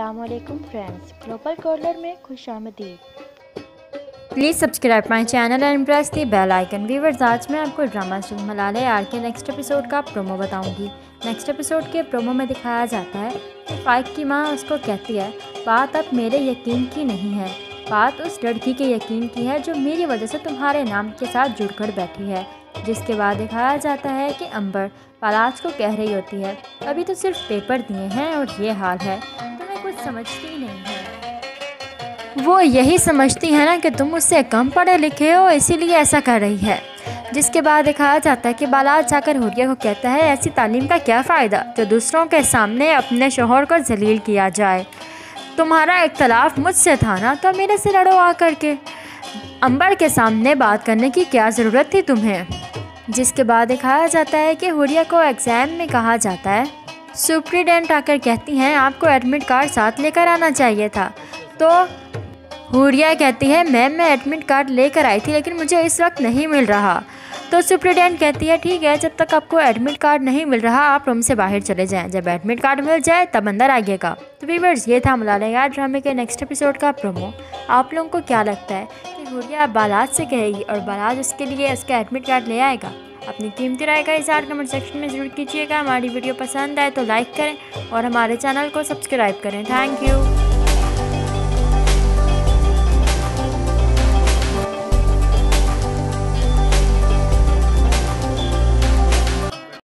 असलकुम friends global corner में खुश please subscribe my channel and press the bell icon viewers आज मैं आपको ड्रामा स्टूड मलाले यार के नेक्स्ट एपिसोड का प्रोमो बताऊँगी। नेक्स्ट एपिसोड के प्रोमो में दिखाया जाता है कि फाइक की माँ उसको कहती है, बात अब मेरे यकीन की नहीं है। बात उस लड़की के यकीन की है जो मेरी वजह से तुम्हारे नाम के साथ जुड़कर बैठी है। जिसके बाद दिखाया जाता है कि अंबर पलाज को कह रही होती है, अभी तो सिर्फ़ पेपर दिए हैं और ये हाल है। समझती नहीं है। वो यही समझती है ना कि तुम उससे कम पढ़े लिखे हो, इसीलिए ऐसा कर रही है। जिसके बाद दिखाया जाता है कि बालाज जाकर हुरिया को कहता है, ऐसी तालीम का क्या फ़ायदा? जो दूसरों के सामने अपने शोहर को जलील किया जाए। तुम्हारा इख्तलाफ मुझसे था ना तो मेरे से लड़ो आ करके अंबर के सामने बात करने की क्या ज़रूरत थी तुम्हें? जिसके बाद दिखाया जाता है कि हुरिया को एग्ज़ाम में कहा जाता है सुप्रीडेंट आकर कहती हैं, आपको एडमिट कार्ड साथ लेकर आना चाहिए था। तो हुरिया कहती है, मैम, मैं एडमिट कार्ड लेकर आई थी, लेकिन मुझे इस वक्त नहीं मिल रहा। तो सुप्रीडेंट कहती है, ठीक है, जब तक आपको एडमिट कार्ड नहीं मिल रहा, आप रूम से बाहर चले जाएँ। जब एडमिट कार्ड मिल जाए, तब अंदर आइएगा। तो वीवर्स ये था मलाला यार ड्रामे के नेक्स्ट एपिसोड का प्रोमो आप लोगों को क्या लगता है कि हुरिया बालाज से कहेगी और बालाज उसके लिए उसका एडमिट कार्ड ले आएगा? अपनी कीमती राय का इजहार कमेंट सेक्शन में ज़रूर कीजिएगा। हमारी वीडियो पसंद आए तो लाइक करें और हमारे चैनल को सब्सक्राइब करें। Thank you